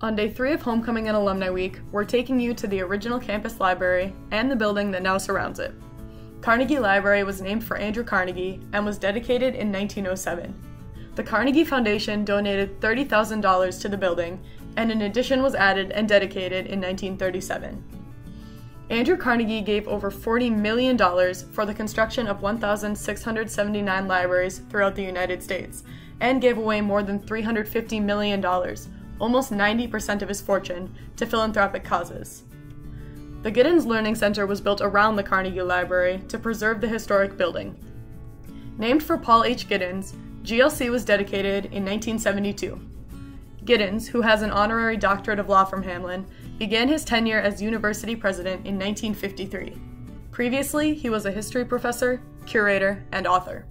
On day three of Homecoming and Alumni Week, we're taking you to the original campus library and the building that now surrounds it. Carnegie Library was named for Andrew Carnegie and was dedicated in 1907. The Carnegie Foundation donated $30,000 to the building, and an addition was added and dedicated in 1937. Andrew Carnegie gave over $40 million for the construction of 1,679 libraries throughout the United States and gave away more than $350 million almost 90% of his fortune, to philanthropic causes. The Giddens Learning Center was built around the Carnegie Library to preserve the historic building. Named for Paul H. Giddens, GLC was dedicated in 1972. Giddens, who has an honorary doctorate of law from Hamline, began his tenure as university president in 1953. Previously, he was a history professor, curator, and author.